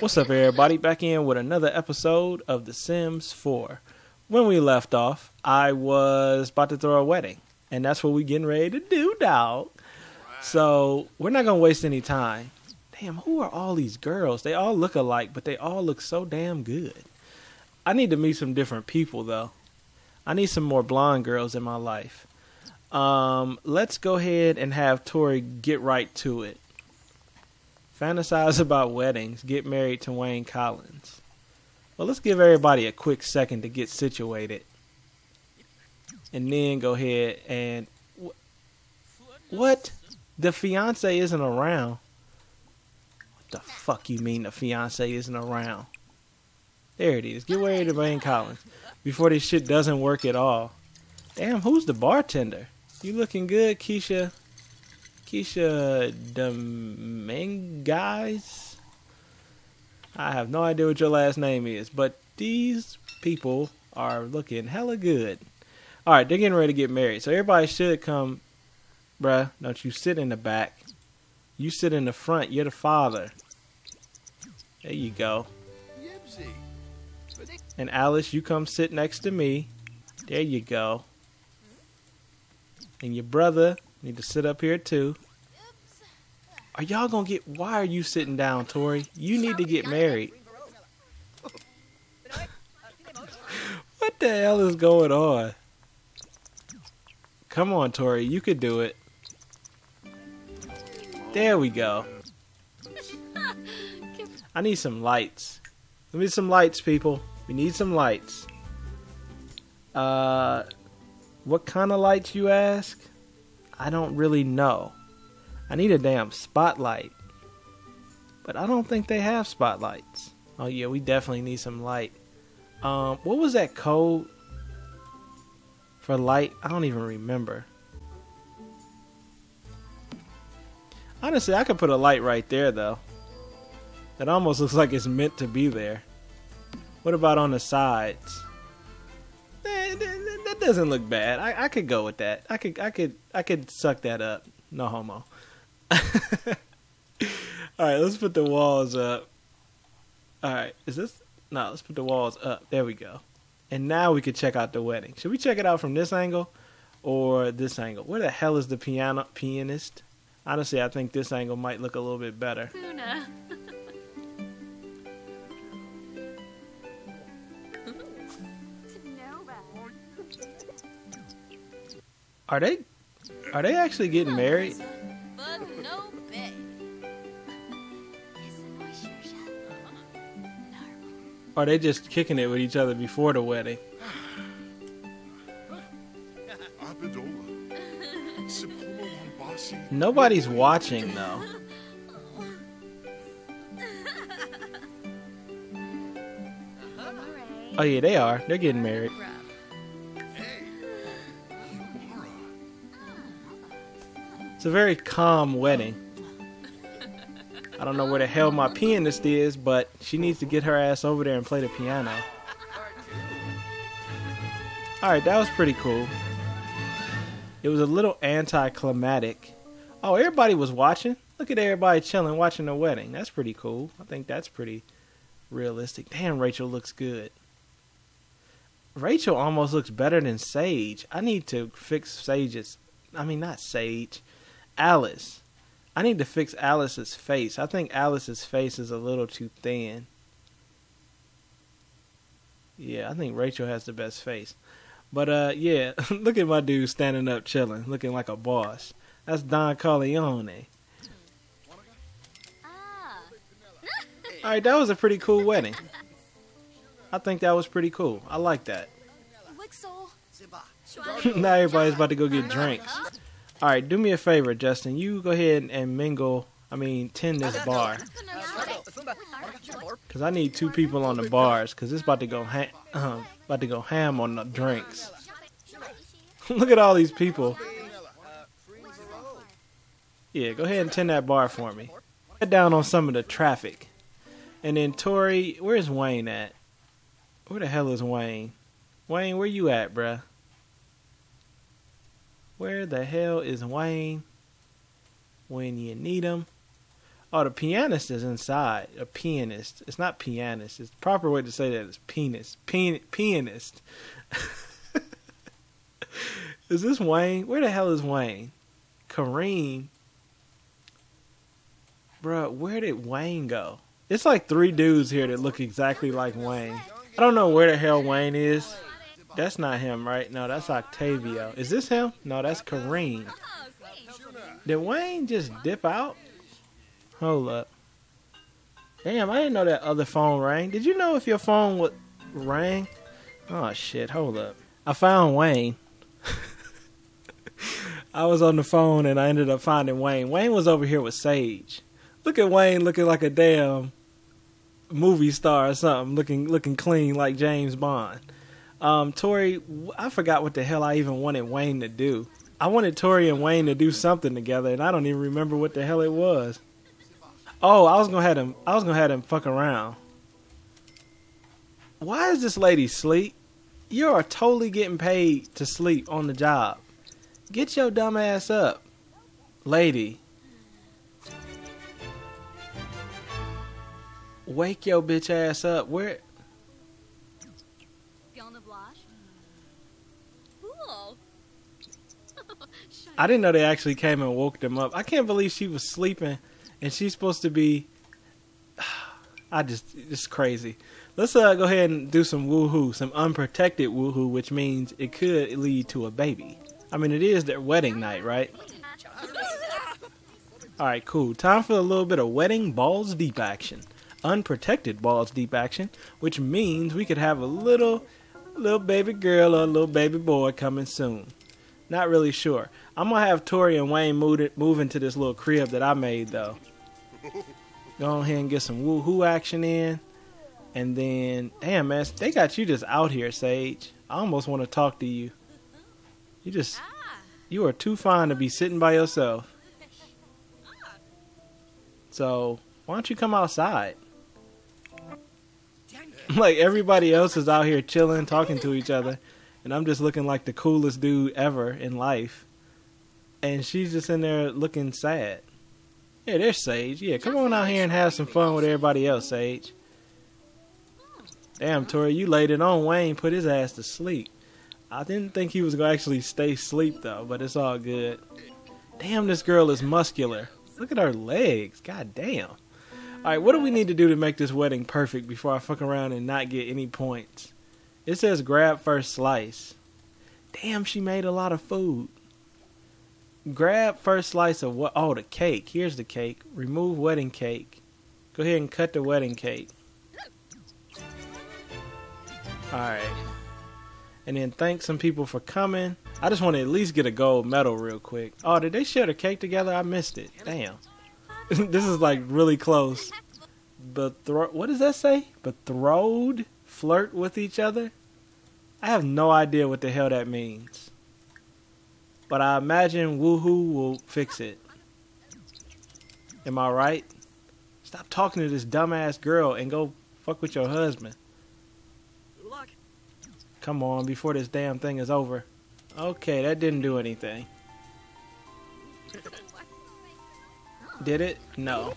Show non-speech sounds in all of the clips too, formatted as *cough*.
What's up, everybody? Back in with another episode of The Sims 4. When we left off, I was about to throw a wedding, and that's what we getting ready to do, dog. So we're not gonna waste any time. Damn, who are all these girls? They all look alike, but they all look so damn good. I need to meet some different people, though. I need some more blonde girls in my life. Um, let's go ahead and have Tori get right to it. Fantasize about weddings. Get married to Wayne Collins. Well, let's give everybody a quick second to get situated. And then go ahead and. wh- What? The fiance isn't around. What the fuck you mean the fiance isn't around? There it is. Get married to Wayne Collins. Before this shit doesn't work at all. Damn, who's the bartender? You looking good, Keisha? Keisha Dominguez? I have no idea what your last name is, but these people are looking hella good. Alright, they're getting ready to get married. So everybody should come. Bruh, don't you sit in the back. You sit in the front. You're the father. There you go. And Alice, you come sit next to me. There you go. And your brother need to sit up here too. Are y'all gonna get? Why are you sitting down, Tori? You need to get married. *laughs* what the hell is going on? Come on, Tori, you could do it. There we go. I need some lights. We need some lights, people. We need some lights. Uh, what kind of lights, you ask? I don't really know. I need a damn spotlight. But I don't think they have spotlights. Oh yeah, we definitely need some light. Um, what was that code for light? I don't even remember. Honestly, I could put a light right there though. That almost looks like it's meant to be there. What about on the sides? Doesn't look bad. I, I could go with that. I could I could I could suck that up. No homo. *laughs* All right, let's put the walls up. All right, is this? No, let's put the walls up. There we go. And now we could check out the wedding. Should we check it out from this angle or this angle? Where the hell is the piano pianist? Honestly, I think this angle might look a little bit better. Luna. *laughs* Are they? Are they actually getting married? But no bet. Or are they just kicking it with each other before the wedding? Nobody's watching though. *laughs* Oh yeah, they are. They're getting married. It's a very calm wedding. I don't know where the hell my pianist is, but she needs to get her ass over there and play the piano. Alright, that was pretty cool. It was a little anticlimactic. Oh, everybody was watching? Look at everybody chilling, watching the wedding. That's pretty cool. I think that's pretty realistic. Damn, Rachel looks good. Rachel almost looks better than Sage. I need to fix Sage's. I mean, not Sage. Alice. I need to fix Alice's face. I think Alice's face is a little too thin. Yeah, I think Rachel has the best face. But uh yeah, *laughs* look at my dude standing up chilling, looking like a boss. That's Don Corleone. Ah. Alright, that was a pretty cool wedding. I think that was pretty cool. I like that. Now everybody's about to go get drinks. Alright, do me a favor, Justin. You go ahead and mingle, I mean, tend this bar. Because I need two people on the bars, because it's about to go ha- uh, about to go ham on the drinks. *laughs* Look at all these people. Yeah, go ahead and tend that bar for me. Get down on some of the traffic. And then Tori, where's Wayne at? Where the hell is Wayne? Wayne, where you at, bruh? Where the hell is Wayne when you need him? Oh, the pianist is inside. A pianist. It's not pianist. It's the proper way to say that is penis. Pian- pianist. *laughs* is this Wayne? Where the hell is Wayne? Kareem. Bruh, where did Wayne go? It's like three dudes here that look exactly like Wayne. I don't know where the hell Wayne is. That's not him, right? No, that's Octavio. Is this him? No, that's Kareem. Did Wayne just dip out? Hold up. Damn, I didn't know that other phone rang. Did you know if your phone would rang? Oh shit, hold up. I found Wayne. *laughs* I was on the phone and I ended up finding Wayne. Wayne was over here with Sage. Look at Wayne looking like a damn movie star or something, looking looking clean like James Bond. Um, Tori, I forgot what the hell I even wanted Wayne to do. I wanted Tori and Wayne to do something together, and I don't even remember what the hell it was. Oh, I was gonna have him. I was gonna have him fuck around. Why is this lady sleep? You are totally getting paid to sleep on the job. Get your dumb ass up, lady. Wake your bitch ass up. Where? I didn't know they actually came and woke them up. I can't believe she was sleeping, and she's supposed to be. *sighs* I just it's crazy. Let's uh, go ahead and do some woohoo, some unprotected woohoo, which means it could lead to a baby. I mean, it is their wedding night, right? All right, cool. Time for a little bit of wedding balls deep action, unprotected balls deep action, which means we could have a little, little baby girl or a little baby boy coming soon. Not really sure. I'm gonna have Tori and Wayne move it, move into this little crib that I made though. *laughs* Go ahead and get some woohoo action in, and then damn man, they got you just out here, Sage. I almost want to talk to you. You just Ah. you are too fine to be sitting by yourself. *laughs* So why don't you come outside? *laughs* like everybody else is out here chilling, talking to each other, and I'm just looking like the coolest dude ever in life. And she's just in there looking sad. Yeah, there's Sage. Yeah, come on out here and have some fun with everybody else, Sage. Damn, Tori, you laid it on Wayne, put his ass to sleep. I didn't think he was gonna actually stay asleep though, but it's all good. Damn, this girl is muscular. Look at her legs. God damn. Alright, what do we need to do to make this wedding perfect before I fuck around and not get any points? It says grab first slice. Damn, she made a lot of food. Grab first slice of what? Oh, the cake. Here's the cake. Remove wedding cake. Go ahead and cut the wedding cake. Alright. And then thank some people for coming. I just want to at least get a gold medal real quick. Oh, did they share the cake together? I missed it. Damn. *laughs* this is like really close. But what does that say? Betrothed flirt with each other? I have no idea what the hell that means. But I imagine Woohoo will fix it. Am I right? Stop talking to this dumbass girl and go fuck with your husband. Good luck. Come on, before this damn thing is over. Okay, that didn't do anything. Did it? No.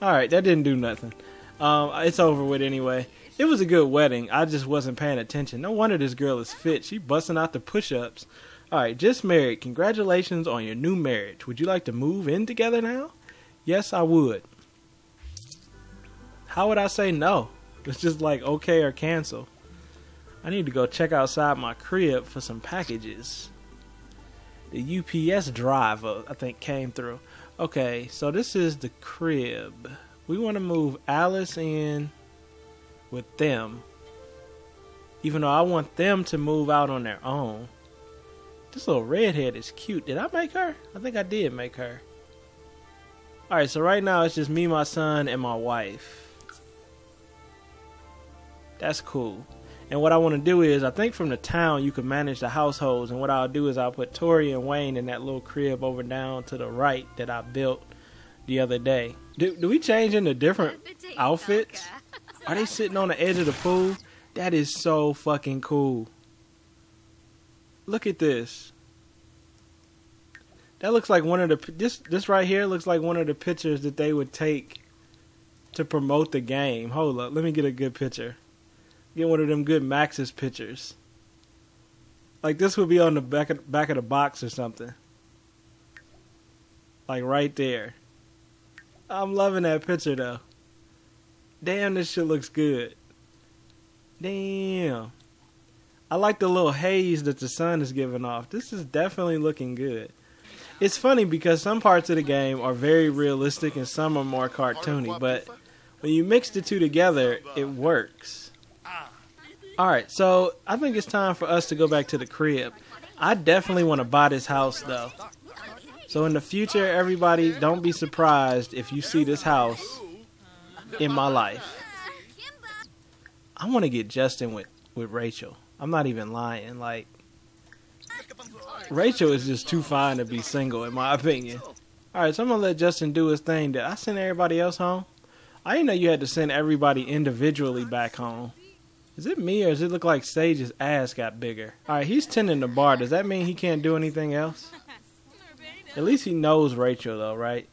Alright, that didn't do nothing. Um, it's over with anyway. It was a good wedding. I just wasn't paying attention. No wonder this girl is fit. She busting out the push-ups. Alright, just married. Congratulations on your new marriage. Would you like to move in together now? Yes, I would. How would I say no? It's just like okay or cancel. I need to go check outside my crib for some packages. The UPS driver, I think, came through. Okay, so this is the crib. We want to move Alice in with them. Even though I want them to move out on their own. This little redhead is cute. Did I make her? I think I did make her. Alright, so right now it's just me, my son, and my wife. That's cool. And what I want to do is, I think from the town you can manage the households. And what I'll do is I'll put Tori and Wayne in that little crib over down to the right that I built the other day. Do, do we change into different outfits? Are they sitting on the edge of the pool? That is so fucking cool. Look at this. That looks like one of the this this right here looks like one of the pictures that they would take to promote the game. Hold up, let me get a good picture. Get one of them good Maxis pictures. Like this would be on the back of back of the box or something. Like right there. I'm loving that picture though. Damn, this shit looks good. Damn. I like the little haze that the sun is giving off. This is definitely looking good. It's funny because some parts of the game are very realistic and some are more cartoony, but when you mix the two together, it works. Alright, so I think it's time for us to go back to the crib. I definitely want to buy this house though. So in the future, everybody, don't be surprised if you see this house in my life. I want to get Justin with, with Rachel. I'm not even lying. Like, Rachel is just too fine to be single, in my opinion. Alright, so I'm to let Justin do his thing. Did I send everybody else home? I didn't know you had to send everybody individually back home. Is it me or does it look like Sage's ass got bigger? Alright, he's tending the bar. Does that mean he can't do anything else? At least he knows Rachel, though, right?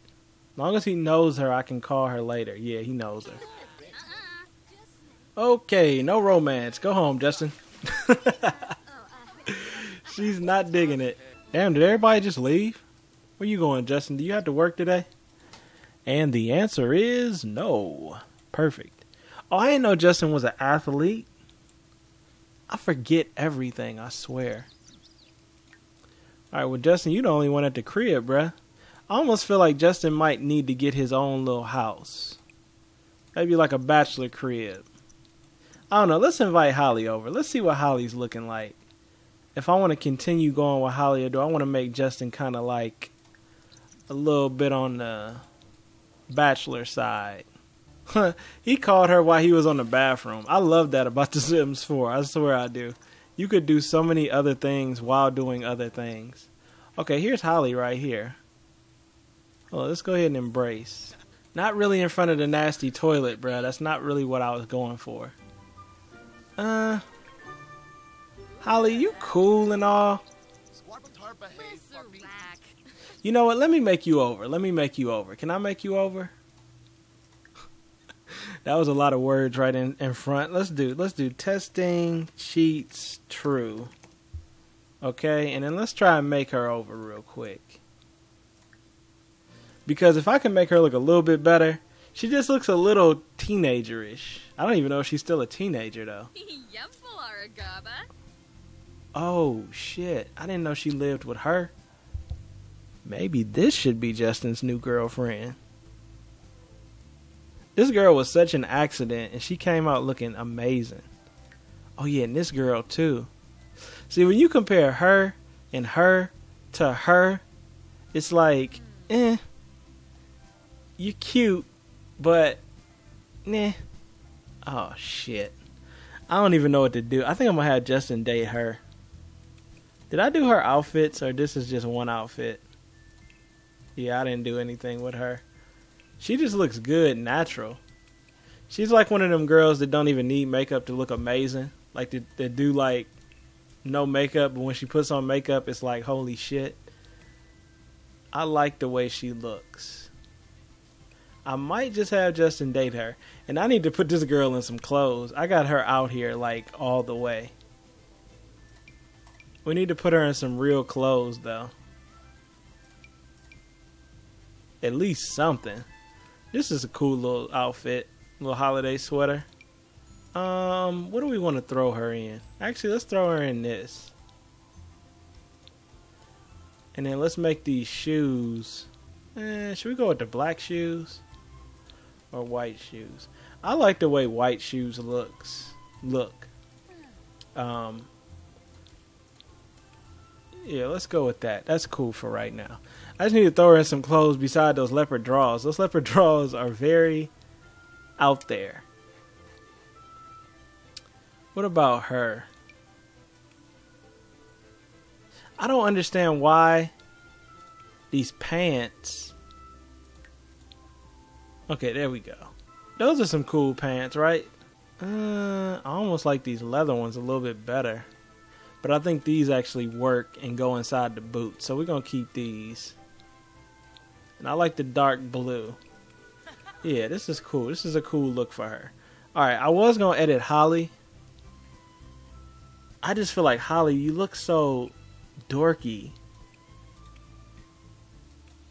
Long as he knows her, I can call her later. Yeah, he knows her. Okay, no romance. Go home, Justin. *laughs* She's not digging it. Damn, did everybody just leave? Where you going, Justin? Do you have to work today? And the answer is no. Perfect. Oh, I didn't know Justin was an athlete. I forget everything, I swear. Alright, well, Justin, you the only one at the crib, bruh. I almost feel like Justin might need to get his own little house. Maybe like a bachelor crib. I don't know. Let's invite Holly over. Let's see what Holly's looking like. If I want to continue going with Holly, or do I want to make Justin kind of like a little bit on the bachelor side? *laughs* he called her while he was on the bathroom. I love that about The Sims 4. I swear I do. You could do so many other things while doing other things. Okay, here's Holly right here. Well, let's go ahead and embrace. Not really in front of the nasty toilet, bruh. That's not really what I was going for. Uh, Holly, you cool and all. You know what? Let me make you over. Let me make you over. Can I make you over? *laughs* that was a lot of words right in, in front. Let's do let's do testing cheats true. Okay, and then let's try and make her over real quick. Because if I can make her look a little bit better, she just looks a little teenagerish. I don't even know if she's still a teenager though. *laughs* Oh shit! I didn't know she lived with her. Maybe this should be Justin's new girlfriend. This girl was such an accident, and she came out looking amazing. Oh yeah, and this girl too. See, when you compare her and her to her, it's like, eh, you're cute, but, nah. Oh shit. I don't even know what to do. I think I'm gonna have Justin date her. Did I do her outfits or this is just one outfit? Yeah, I didn't do anything with her. She just looks good, natural. She's like one of them girls that don't even need makeup to look amazing. Like they, they do like no makeup, but when she puts on makeup, it's like holy shit. I like the way she looks. I might just have Justin date her, and I need to put this girl in some clothes. I got her out here like all the way. We need to put her in some real clothes though. At least something. This is a cool little outfit, little holiday sweater. Um, what do we want to throw her in? Actually, let's throw her in this. And then let's make these shoes. Eh, should we go with the black shoes or white shoes? I like the way white shoes looks. Look. Um. Yeah, let's go with that. That's cool for right now. I just need to throw in some clothes beside those leopard draws. Those leopard *laughs* draws are very out there. What about her? I don't understand why these pants. Okay, there we go. Those are some cool pants, right? Uh, I almost like these leather ones a little bit better. But I think these actually work and go inside the boot. So we're going to keep these. And I like the dark blue. Yeah, this is cool. This is a cool look for her. Alright, I was going to edit Holly. I just feel like Holly, you look so dorky.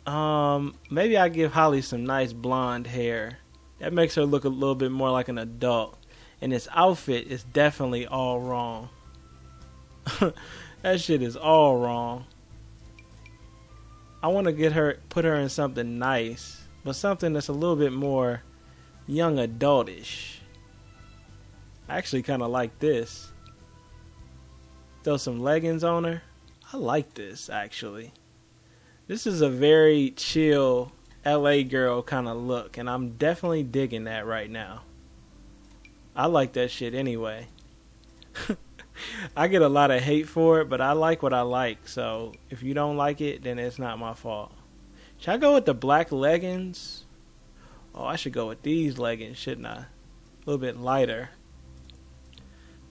Um, maybe I give Holly some nice blonde hair. That makes her look a little bit more like an adult. And this outfit is definitely all wrong. *laughs* that shit is all wrong. I want to get her, put her in something nice, but something that's a little bit more young adultish. I actually kind of like this. Throw some leggings on her. I like this actually. This is a very chill LA girl kind of look, and I'm definitely digging that right now. I like that shit anyway. *laughs* I get a lot of hate for it, but I like what I like. So if you don't like it, then it's not my fault. Should I go with the black leggings? Oh, I should go with these leggings, shouldn't I? A little bit lighter.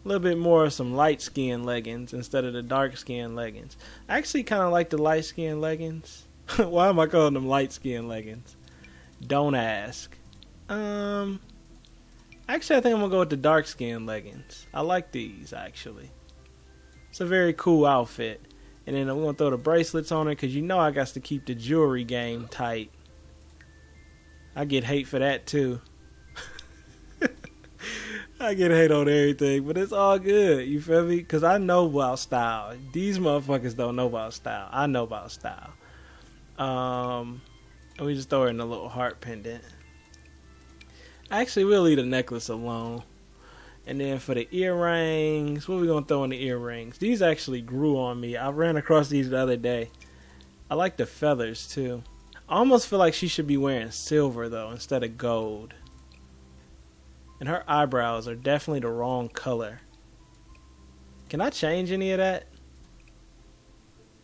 A little bit more of some light skin leggings instead of the dark skin leggings. I actually kind of like the light skin leggings. *laughs* Why am I calling them light skin leggings? Don't ask. Um, Actually, I think I'm gonna go with the dark skin leggings. I like these actually. It's a very cool outfit. And then I'm gonna throw the bracelets on her because you know I got to keep the jewelry game tight. I get hate for that too. I get hate on everything, but it's all good. You feel me? Because I know about style. These motherfuckers don't know about style. I know about style. Um, and we just throw in a little heart pendant. Actually, we'll leave the necklace alone. And then for the earrings, what are we gonna throw in the earrings? These actually grew on me. I ran across these the other day. I like the feathers too. I almost feel like she should be wearing silver though instead of gold. And her eyebrows are definitely the wrong color. Can I change any of that?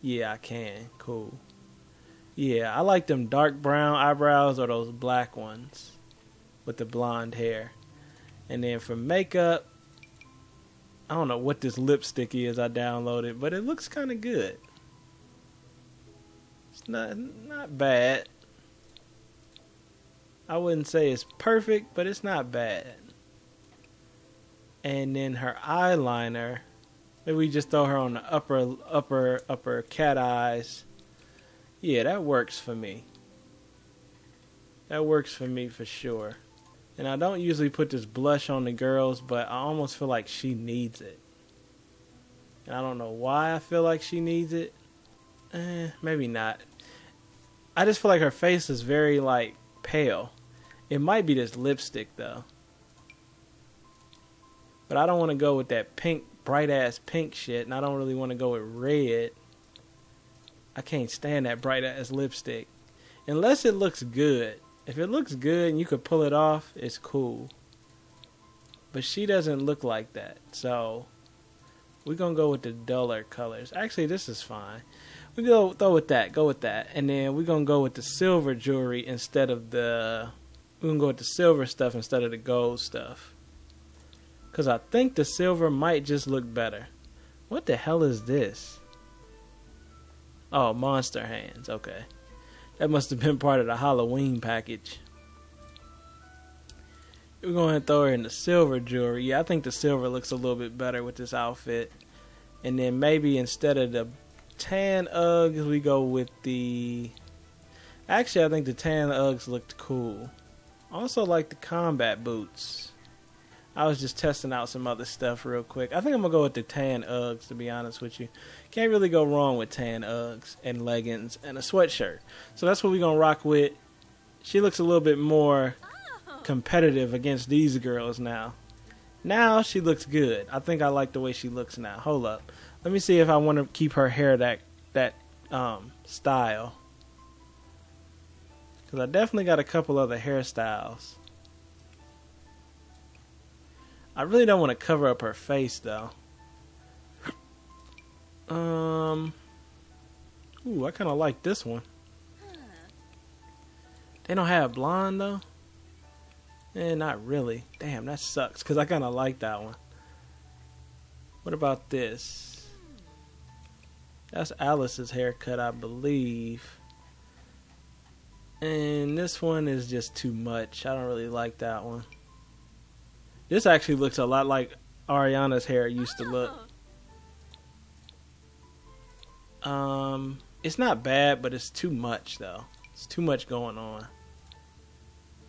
Yeah, I can. Cool. Yeah, I like them dark brown eyebrows or those black ones with the blonde hair. And then for makeup, I don't know what this lipstick is I downloaded, but it looks kind of good. It's not not bad. I wouldn't say it's perfect, but it's not bad. And then her eyeliner, maybe we just throw her on the upper upper upper cat eyes. Yeah, that works for me. That works for me for sure. And I don't usually put this blush on the girls, but I almost feel like she needs it. And I don't know why I feel like she needs it. Eh, maybe not. I just feel like her face is very like pale. It might be this lipstick though. But I don't want to go with that pink, bright ass pink shit, and I don't really want to go with red. I can't stand that bright ass lipstick. Unless it looks good. If it looks good and you could pull it off, it's cool. But she doesn't look like that. So we're gonna go with the duller colors. Actually this is fine. We go throw with that, go with that. And then we're gonna go with the silver jewelry instead of the we're gonna go with the silver stuff instead of the gold stuff. Cause I think the silver might just look better. What the hell is this? Oh, monster hands, okay. That must have been part of the Halloween package. We're going to throw her in the silver jewelry. Yeah, I think the silver looks a little bit better with this outfit. And then maybe instead of the tan Uggs, we go with the. Actually, I think the tan Uggs looked cool. Also, like the combat boots. I was just testing out some other stuff real quick. I think I'm gonna go with the tan Uggs to be honest with you. Can't really go wrong with tan Uggs and leggings and a sweatshirt. So that's what we're gonna rock with. She looks a little bit more competitive against these girls now. Now she looks good. I think I like the way she looks now. Hold up. Let me see if I want to keep her hair that that um, style. Cuz I definitely got a couple other hairstyles. I really don't want to cover up her face though. Um. Ooh, I kind of like this one. They don't have blonde though. Eh, not really. Damn, that sucks because I kind of like that one. What about this? That's Alice's haircut, I believe. And this one is just too much. I don't really like that one. This actually looks a lot like Ariana's hair used to look. Um, it's not bad, but it's too much though. It's too much going on.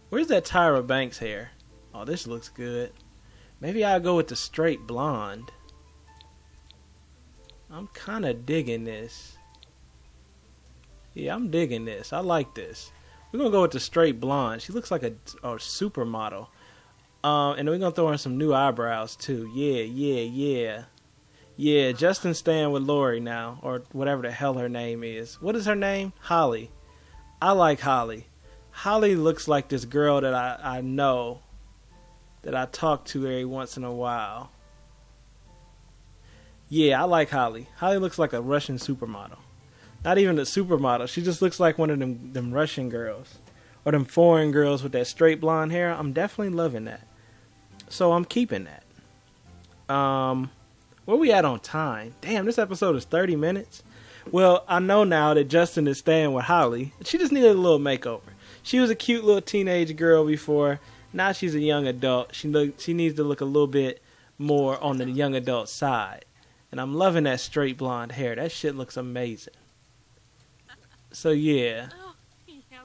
Where's that Tyra Banks hair? Oh, this looks good. Maybe I'll go with the straight blonde. I'm kind of digging this. Yeah, I'm digging this. I like this. We're gonna go with the straight blonde. She looks like a, a supermodel. Um, and we're gonna throw in some new eyebrows too. Yeah, yeah, yeah, yeah. Justin staying with Lori now, or whatever the hell her name is. What is her name? Holly. I like Holly. Holly looks like this girl that I, I know that I talk to every once in a while. Yeah, I like Holly. Holly looks like a Russian supermodel. Not even a supermodel. She just looks like one of them them Russian girls. Or them foreign girls with that straight blonde hair. I'm definitely loving that. So I'm keeping that. Um where we at on time? Damn, this episode is 30 minutes. Well, I know now that Justin is staying with Holly. She just needed a little makeover. She was a cute little teenage girl before. Now she's a young adult. She look she needs to look a little bit more on the young adult side. And I'm loving that straight blonde hair. That shit looks amazing. So yeah.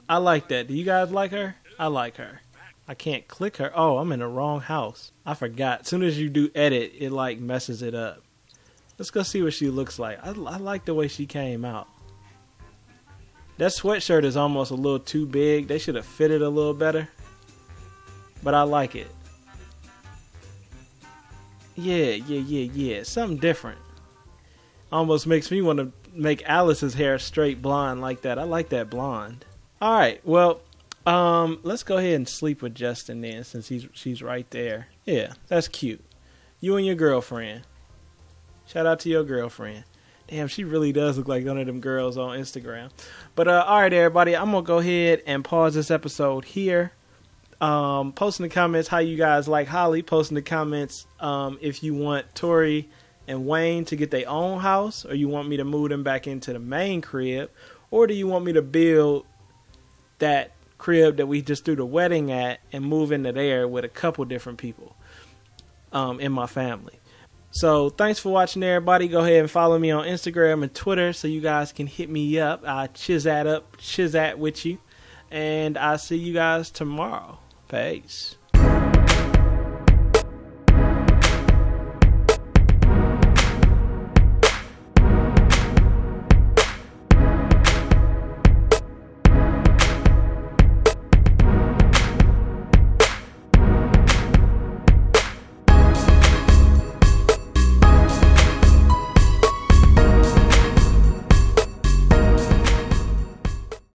I like that. Do you guys like her? I like her. I can't click her. Oh, I'm in the wrong house. I forgot. As soon as you do edit, it like messes it up. Let's go see what she looks like. I, I like the way she came out. That sweatshirt is almost a little too big. They should have fitted a little better. But I like it. Yeah, yeah, yeah, yeah. Something different. Almost makes me want to make Alice's hair straight blonde like that. I like that blonde. All right, well, um, let's go ahead and sleep with Justin then, since he's she's right there. Yeah, that's cute. You and your girlfriend. Shout out to your girlfriend. Damn, she really does look like one of them girls on Instagram. But uh, all right, everybody, I'm gonna go ahead and pause this episode here. Um, post in the comments how you guys like Holly. Post in the comments um, if you want Tori and Wayne to get their own house, or you want me to move them back into the main crib, or do you want me to build that crib that we just threw the wedding at and move into there with a couple different people um, in my family. So thanks for watching, everybody. Go ahead and follow me on Instagram and Twitter so you guys can hit me up. I chiz chizat up, chiz chizat with you, and I'll see you guys tomorrow. Peace.